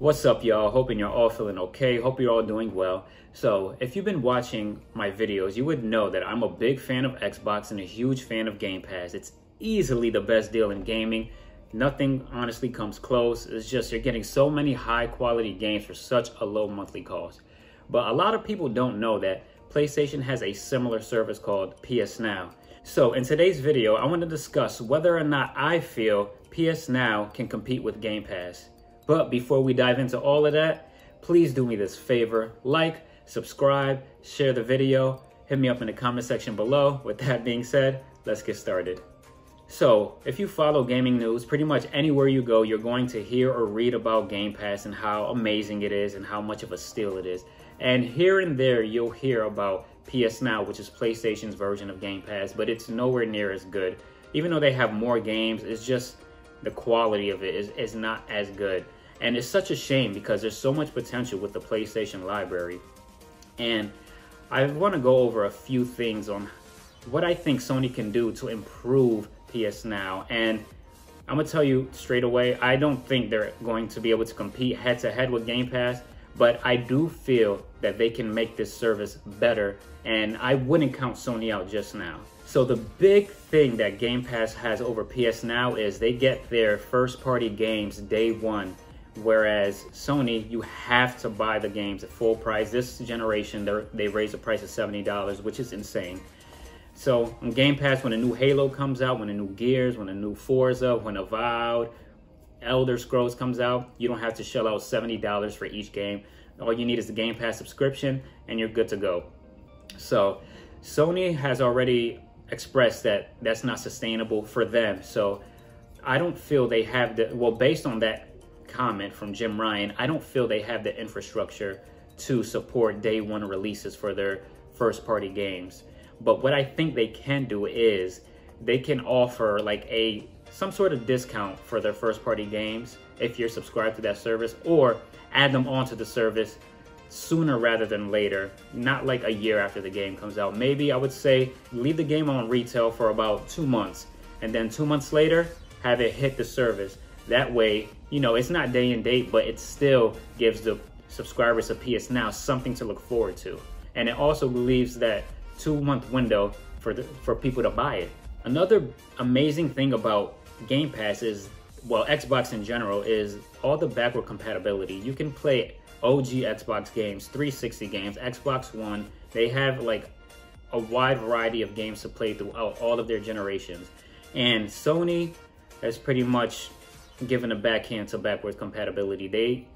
What's up, y'all? Hoping you're all feeling okay. Hope you're all doing well. So, if you've been watching my videos, you would know that I'm a big fan of Xbox and a huge fan of Game Pass. It's easily the best deal in gaming. Nothing honestly comes close. It's just you're getting so many high quality games for such a low monthly cost. But a lot of people don't know that PlayStation has a similar service called PS Now. So in today's video, I want to discuss whether or not I feel PS Now can compete with Game Pass. But before we dive into all of that, please do me this favor, like, subscribe, share the video, hit me up in the comment section below. With that being said, let's get started. So, if you follow gaming news, pretty much anywhere you go, you're going to hear or read about Game Pass and how amazing it is and how much of a steal it is. And here and there, you'll hear about PS Now, which is PlayStation's version of Game Pass, but it's nowhere near as good. Even though they have more games, it's just the quality of it is, is not as good. And it's such a shame because there's so much potential with the PlayStation library. And I want to go over a few things on what I think Sony can do to improve PS Now. And I'm going to tell you straight away, I don't think they're going to be able to compete head to head with Game Pass, but I do feel that they can make this service better. And I wouldn't count Sony out just now. So the big thing that Game Pass has over PS Now is they get their first party games day one Whereas Sony, you have to buy the games at full price. This generation, they raised the price of $70, which is insane. So on Game Pass, when a new Halo comes out, when a new Gears, when a new Forza, when Avowed, Elder Scrolls comes out, you don't have to shell out $70 for each game. All you need is the Game Pass subscription and you're good to go. So Sony has already expressed that that's not sustainable for them. So I don't feel they have the, well, based on that comment from Jim Ryan, I don't feel they have the infrastructure to support day one releases for their first party games. But what I think they can do is they can offer like a some sort of discount for their first party games if you're subscribed to that service or add them onto the service sooner rather than later, not like a year after the game comes out. Maybe I would say leave the game on retail for about two months and then two months later have it hit the service. That way, you know, it's not day and date, but it still gives the subscribers of PS Now something to look forward to. And it also leaves that two month window for, the, for people to buy it. Another amazing thing about Game Pass is, well, Xbox in general, is all the backward compatibility. You can play OG Xbox games, 360 games, Xbox One. They have like a wide variety of games to play throughout all of their generations. And Sony has pretty much given a backhand to backwards compatibility. They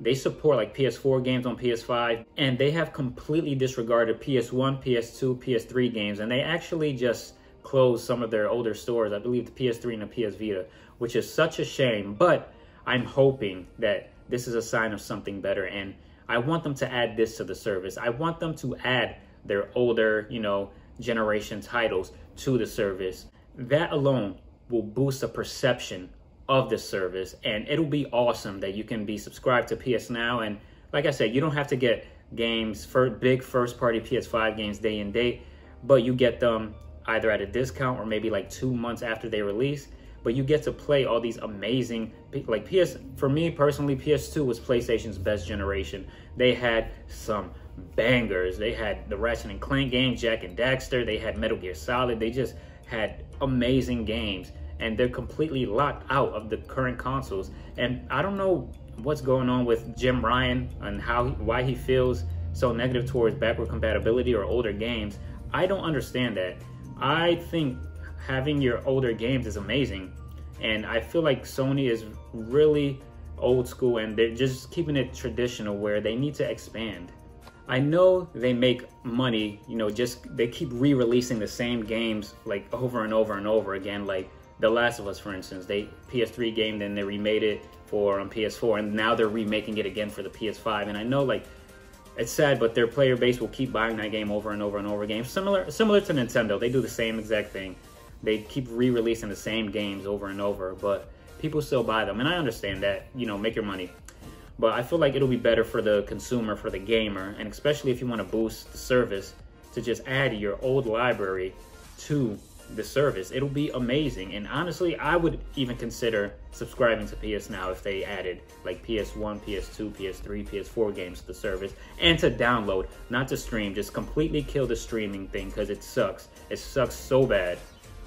they support like PS4 games on PS5 and they have completely disregarded PS1, PS2, PS3 games and they actually just closed some of their older stores. I believe the PS3 and the PS Vita, which is such a shame, but I'm hoping that this is a sign of something better and I want them to add this to the service. I want them to add their older, you know, generation titles to the service. That alone will boost the perception of this service and it'll be awesome that you can be subscribed to PS Now. And like I said you don't have to get games for big first party PS5 games day and date but you get them either at a discount or maybe like 2 months after they release. But you get to play all these amazing like PS for me personally PS2 was PlayStation's best generation. They had some bangers. They had the Ratchet and Clank game Jak and Daxter. They had Metal Gear Solid. They just had amazing games and they're completely locked out of the current consoles. And I don't know what's going on with Jim Ryan and how why he feels so negative towards backward compatibility or older games. I don't understand that. I think having your older games is amazing, and I feel like Sony is really old school and they're just keeping it traditional where they need to expand. I know they make money, you know, just they keep re-releasing the same games like over and over and over again like the Last of Us, for instance, they PS3 game, then they remade it for on PS4, and now they're remaking it again for the PS5. And I know like it's sad, but their player base will keep buying that game over and over and over again. Similar, similar to Nintendo, they do the same exact thing. They keep re-releasing the same games over and over, but people still buy them, and I understand that. You know, make your money. But I feel like it'll be better for the consumer, for the gamer, and especially if you want to boost the service, to just add your old library to the service. It'll be amazing. And honestly, I would even consider subscribing to PS Now if they added like PS1, PS2, PS3, PS4 games to the service and to download, not to stream. Just completely kill the streaming thing because it sucks. It sucks so bad.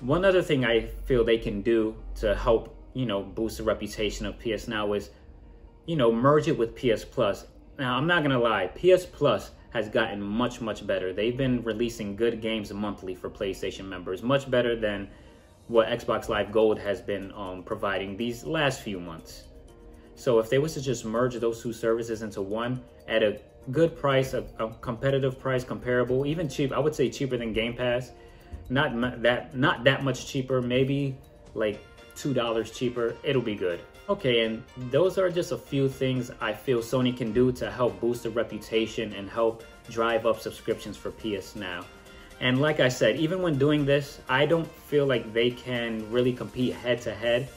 One other thing I feel they can do to help, you know, boost the reputation of PS Now is, you know, merge it with PS Plus. Now, I'm not going to lie, PS Plus has gotten much, much better. They've been releasing good games monthly for PlayStation members, much better than what Xbox Live Gold has been um, providing these last few months. So if they was to just merge those two services into one at a good price, a, a competitive price, comparable, even cheap, I would say cheaper than Game Pass. Not that, not that much cheaper, maybe like $2 cheaper, it'll be good. Okay, and those are just a few things I feel Sony can do to help boost the reputation and help drive up subscriptions for PS Now. And like I said, even when doing this, I don't feel like they can really compete head to head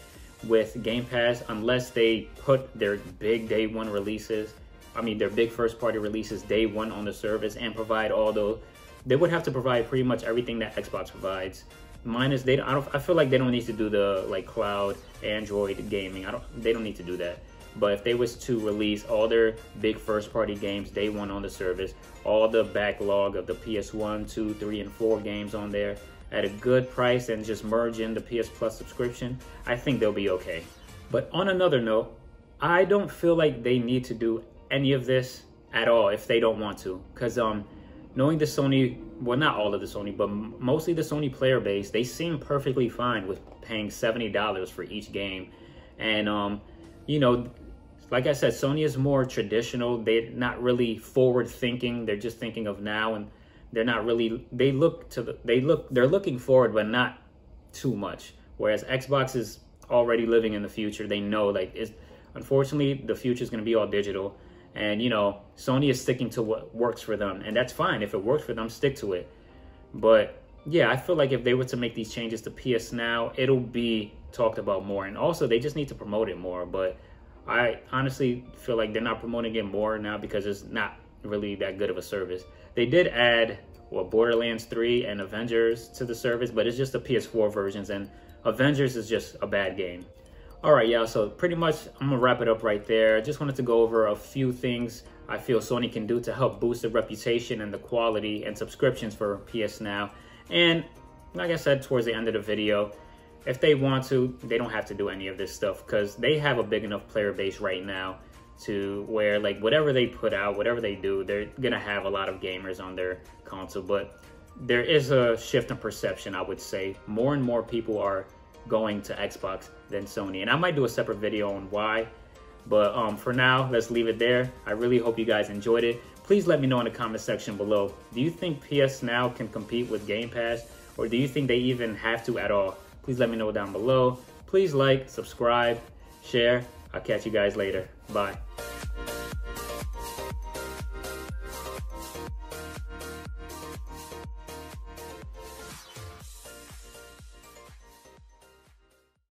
with Game Pass unless they put their big day one releases, I mean, their big first party releases day one on the service and provide all those. They would have to provide pretty much everything that Xbox provides minus they don't, I don't I feel like they don't need to do the like cloud Android gaming. I don't they don't need to do that. But if they was to release all their big first party games day one on the service, all the backlog of the PS1, 2, 3, and 4 games on there at a good price and just merge in the PS Plus subscription, I think they'll be okay. But on another note, I don't feel like they need to do any of this at all if they don't want to. Because um, knowing the Sony well, not all of the Sony, but mostly the Sony player base, they seem perfectly fine with paying $70 for each game. And, um, you know, like I said, Sony is more traditional. They're not really forward thinking. They're just thinking of now and they're not really, they look to the, they look, they're looking forward, but not too much. Whereas Xbox is already living in the future. They know like, it's, unfortunately, the future is going to be all digital and you know, Sony is sticking to what works for them, and that's fine. If it works for them, stick to it. But yeah, I feel like if they were to make these changes to PS Now, it'll be talked about more. And also, they just need to promote it more. But I honestly feel like they're not promoting it more now because it's not really that good of a service. They did add well Borderlands 3 and Avengers to the service, but it's just the PS4 versions, and Avengers is just a bad game. All right, yeah, so pretty much I'm gonna wrap it up right there. I just wanted to go over a few things I feel Sony can do to help boost the reputation and the quality and subscriptions for PS Now. And like I said towards the end of the video, if they want to, they don't have to do any of this stuff because they have a big enough player base right now to where like whatever they put out, whatever they do, they're gonna have a lot of gamers on their console. But there is a shift in perception, I would say. More and more people are going to Xbox than Sony. And I might do a separate video on why. But um, for now, let's leave it there. I really hope you guys enjoyed it. Please let me know in the comment section below. Do you think PS Now can compete with Game Pass? Or do you think they even have to at all? Please let me know down below. Please like, subscribe, share. I'll catch you guys later. Bye.